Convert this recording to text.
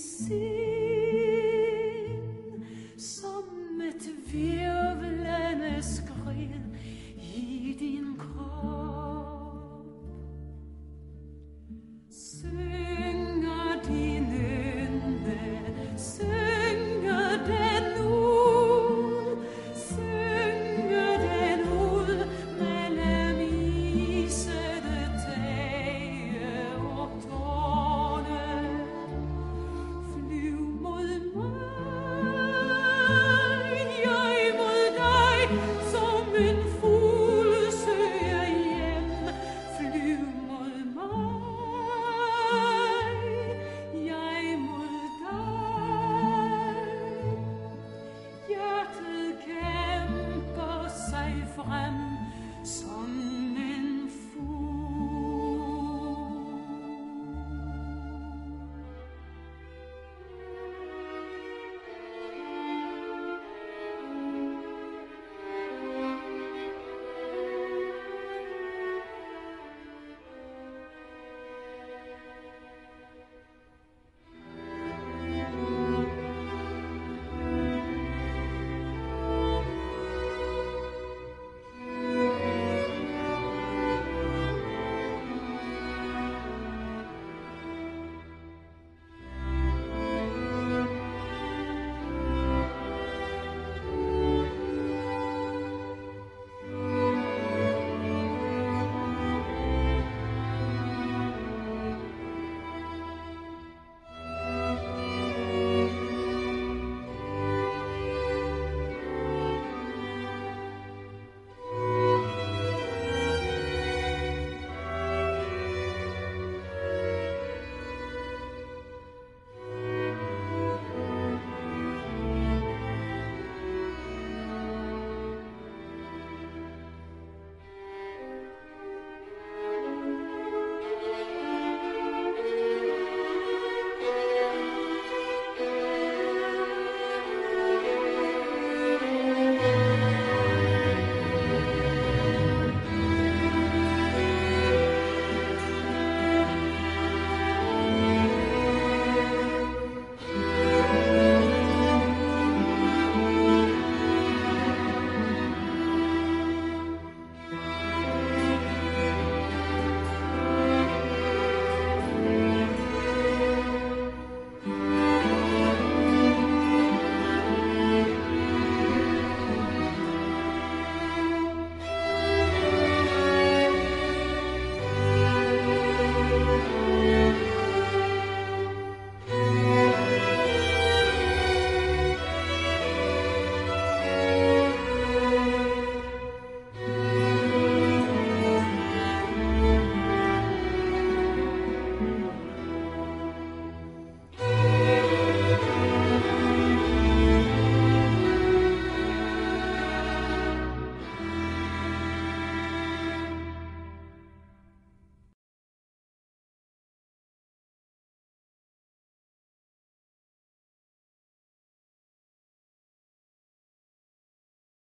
see